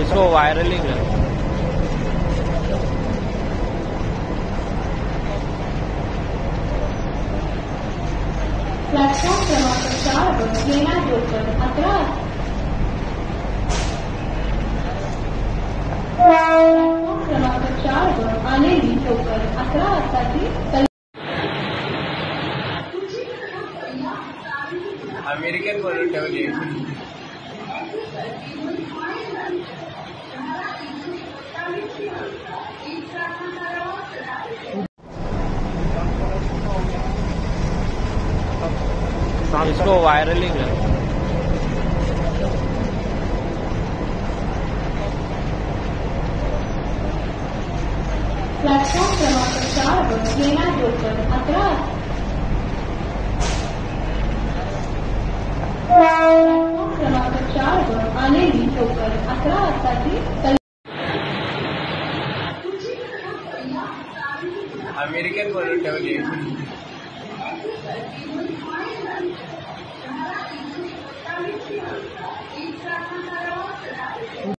इसको वायरल ही। कर प्लॅटफॉर्म क्रमांक चारवर येण्याजोगर अकरा प्लॅटफॉर्म क्रमांक चारवर आलेली टोकन अकरा वाजताची कल- अमेरिकन म्हणून ठेवली इसको वायरल ही क्रमांक चारवर येण्याजोगर अकरा। प्लॅटफॉर्म क्रमांक आलेली टोकन अकरा अमेरिकन म्हणून ठेवली